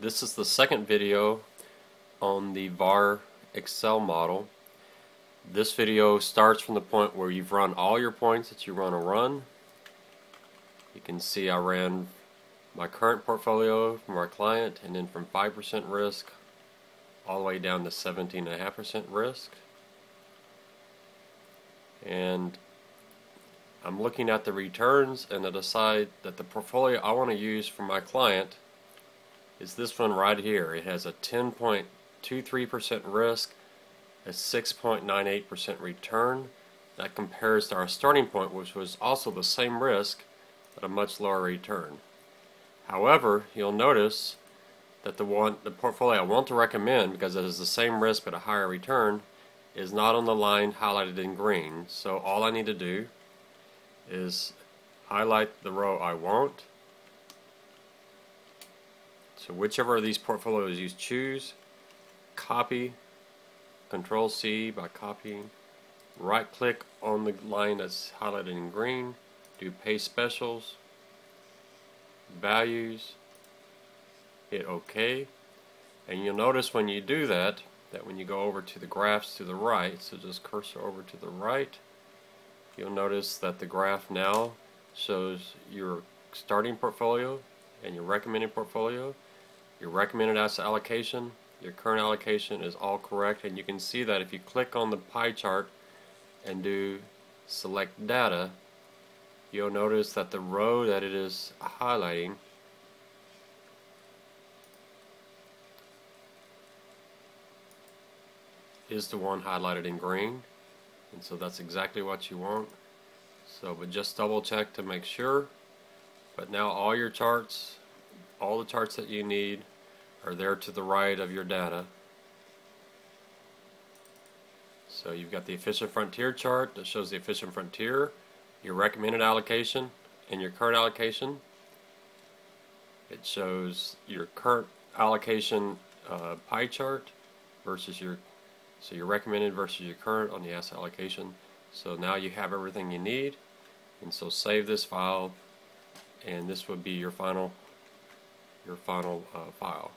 This is the second video on the VAR Excel model. This video starts from the point where you've run all your points that you want to run. You can see I ran my current portfolio from our client and then from 5% risk all the way down to 17.5% risk. And I'm looking at the returns and I decide that the portfolio I want to use for my client is this one right here. It has a 10.23% risk, a 6.98% return. That compares to our starting point, which was also the same risk, but a much lower return. However, you'll notice that the one the portfolio I want to recommend because it has the same risk but a higher return is not on the line highlighted in green. So all I need to do is highlight the row I want so whichever of these portfolios you choose, copy, Control C by copying, right click on the line that's highlighted in green, do paste specials, values, hit OK, and you'll notice when you do that, that when you go over to the graphs to the right, so just cursor over to the right, you'll notice that the graph now shows your starting portfolio and your recommended portfolio your recommended asset allocation, your current allocation is all correct and you can see that if you click on the pie chart and do select data you'll notice that the row that it is highlighting is the one highlighted in green and so that's exactly what you want. So but just double check to make sure. But now all your charts all the charts that you need are there to the right of your data. So you've got the efficient frontier chart that shows the efficient frontier, your recommended allocation, and your current allocation. It shows your current allocation uh, pie chart versus your so your recommended versus your current on the asset allocation. So now you have everything you need, and so save this file, and this would be your final your final uh, file.